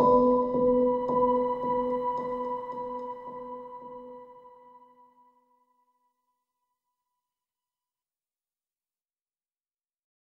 you